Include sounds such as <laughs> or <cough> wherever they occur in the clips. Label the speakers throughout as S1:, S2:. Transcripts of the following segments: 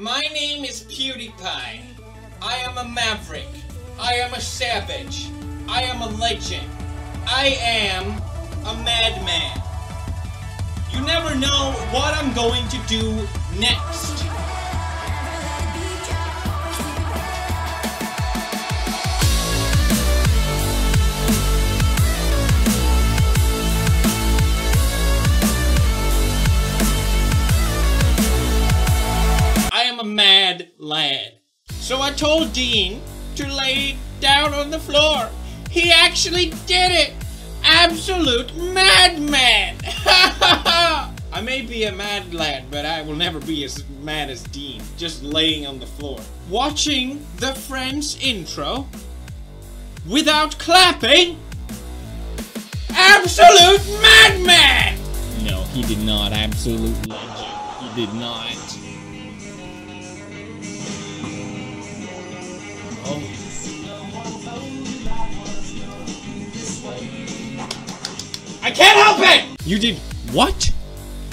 S1: My name is PewDiePie. I am a maverick. I am a savage. I am a legend. I am a madman. You never know what I'm going to do next. Told Dean to lay down on the floor. He actually did it! Absolute madman! <laughs> I may be a mad lad, but I will never be as mad as Dean, just laying on the floor. Watching the Friends intro without clapping? Absolute madman! No, he did not. Absolute legend. He did not. I can't help it! You did what?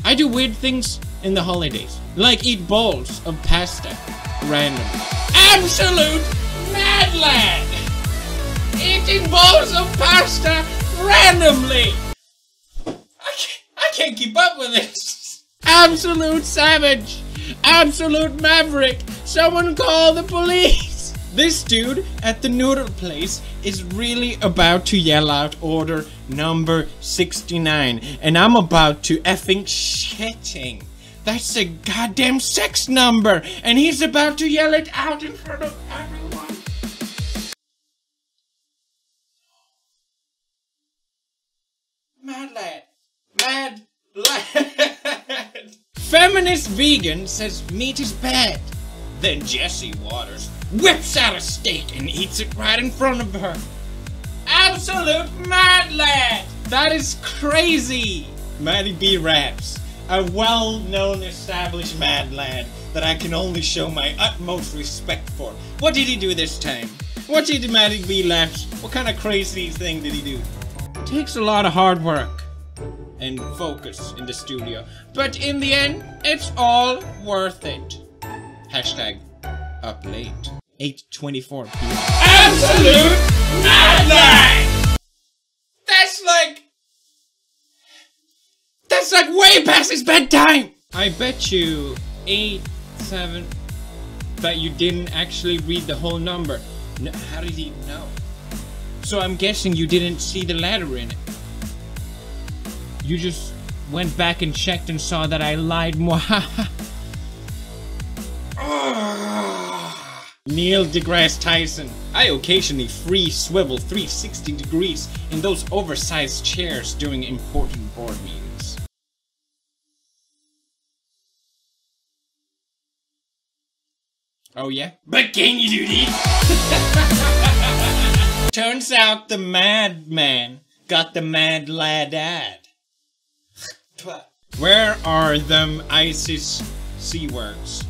S1: I do weird things in the holidays. Like eat bowls of pasta. Random. Absolute mad lad! Eating bowls of pasta randomly! I can't, I can't keep up with this! Absolute savage! Absolute maverick! Someone call the police! This dude at the noodle place is really about to yell out order number 69, and I'm about to effing shitting. That's a goddamn sex number, and he's about to yell it out in front of everyone. Mad lad. Mad lad. <laughs> Feminist vegan says meat is bad. Then Jesse Watters whips out a steak and eats it right in front of her. Absolute mad lad! That is crazy! Maddie B raps, a well-known established mad lad that I can only show my utmost respect for. What did he do this time? What did Maddie B laps? What kind of crazy thing did he do? It takes a lot of hard work and focus in the studio, but in the end, it's all worth it. Hashtag up late. 8.24 p.m. Absolute madman! That's like... That's like way past his bedtime! I bet you 8, 7... That you didn't actually read the whole number. No, how did he know? So I'm guessing you didn't see the letter in it. You just went back and checked and saw that I lied. <laughs> Mwahaha. Neil deGrasse Tyson. I occasionally free swivel 360 degrees in those oversized chairs during important board meetings. Oh yeah? But can you do this? <laughs> Turns out the madman got the mad lad ad. Where are them ISIS C words?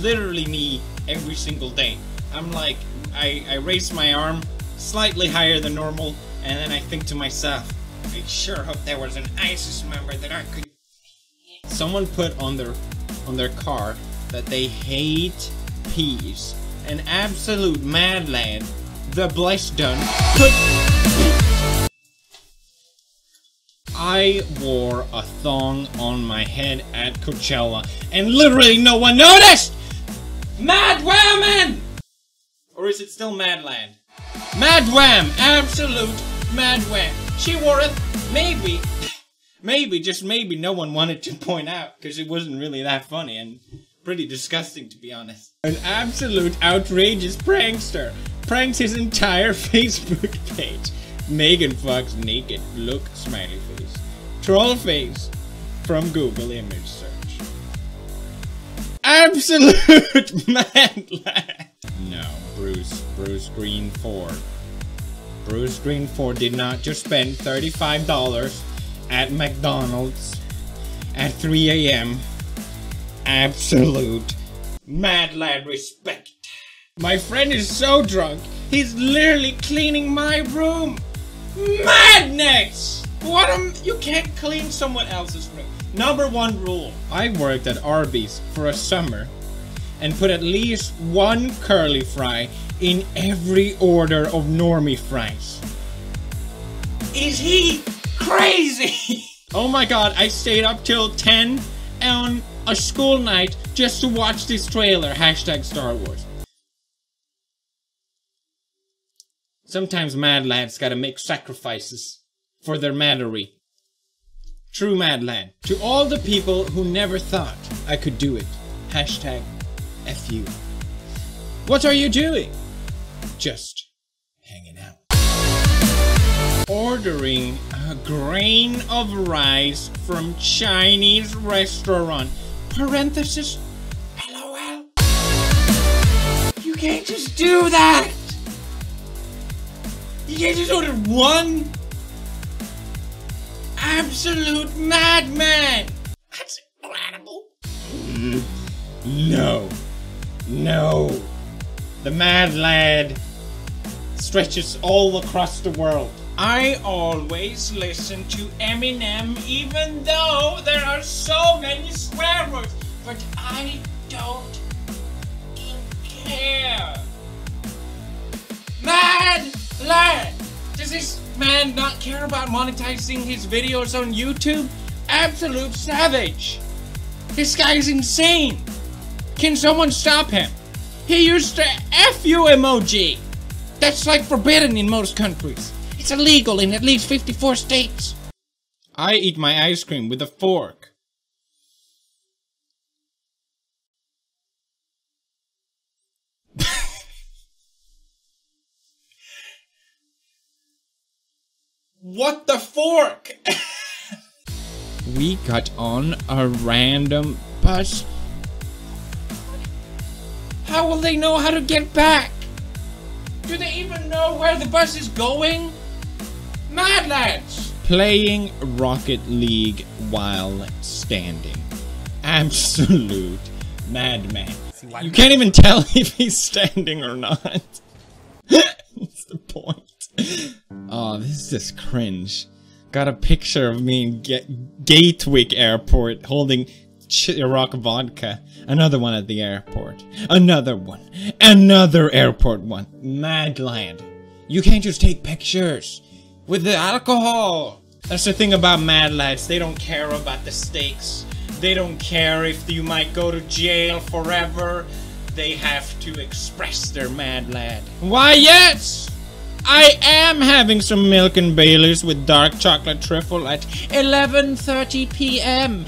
S1: Literally me every single day. I'm like, I, I raise my arm slightly higher than normal, and then I think to myself, I sure hope there was an ISIS member that I could. Someone put on their on their car that they hate peas. An absolute madland, the blessed done, put. I wore a thong on my head at Coachella, and literally no one noticed! Mad Whammon! Or is it still Madland? Mad Wham! Absolute Mad Wham! She wore it, maybe, maybe, just maybe no one wanted to point out because it wasn't really that funny and pretty disgusting to be honest. An absolute outrageous prankster pranks his entire <laughs> Facebook page. Megan Fox naked, look, smiley face. Troll face from Google image search. Absolute mad lad. <laughs> No, Bruce, Bruce Green 4. Bruce Green 4 did not just spend $35 at McDonald's at 3 a.m. Absolute mad lad respect. My friend is so drunk, he's literally cleaning my room. Madness! What you can't clean someone else's room. Number one rule. I worked at Arby's for a summer and put at least one curly fry in every order of normie fries. Is he crazy? <laughs> oh my god, I stayed up till 10 on a school night just to watch this trailer. Hashtag Star Wars. Sometimes mad lads gotta make sacrifices for their maddery. True Madland. To all the people who never thought I could do it. Hashtag F you. What are you doing? Just hanging out. Ordering a grain of rice from Chinese restaurant. Parenthesis. LOL. You can't just do that! You can't just order one? Absolute madman! That's incredible. No. No. The mad lad stretches all across the world. I always listen to Eminem even though there are so many swear words, but I don't care. Mad lad! Does this man not care about monetizing his videos on YouTube? Absolute savage! This guy is insane! Can someone stop him? He used the F you emoji! That's like forbidden in most countries. It's illegal in at least 54 states. I eat my ice cream with a fork. What the fork? we got on a random bus. How will they know how to get back? Do they even know where the bus is going? Mad lads! Playing Rocket League while standing. Absolute madman. You can't even tell if he's standing or not. <laughs> What's the point? Oh, this is just cringe. Got a picture of me in Ga Gatwick Airport holding Ciroc vodka. Another one at the airport. Another one. Another airport one. Mad lad. You can't just take pictures with the alcohol. That's the thing about mad lads. They don't care about the stakes. They don't care if you might go to jail forever. They have to express their mad lad. Why, yes! I am having some milk and Baileys with dark chocolate truffle at 11.30 p.m.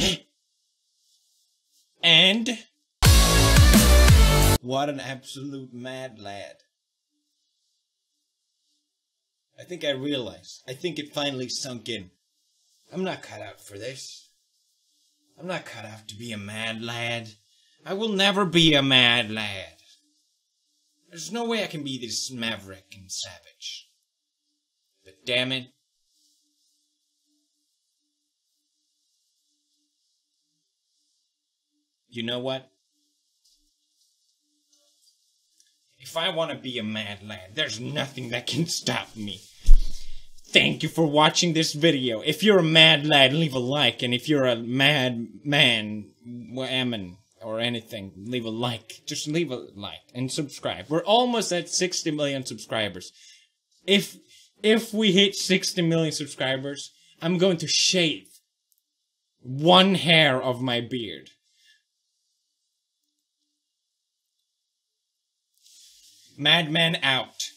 S1: And... What an absolute mad lad. I think I realized. I think it finally sunk in. I'm not cut out for this. I'm not cut out to be a mad lad. I will never be a mad lad. There's no way I can be this maverick and savage. But damn it. You know what? If I want to be a mad lad, there's nothing that can stop me. Thank you for watching this video. If you're a mad lad, leave a like. And if you're a mad man, woman, or anything, leave a like. Just leave a like and subscribe. We're almost at 60 million subscribers. If, if we hit 60 million subscribers, I'm going to shave one hair of my beard. Madman out.